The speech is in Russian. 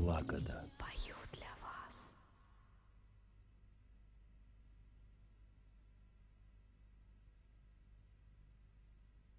лагода.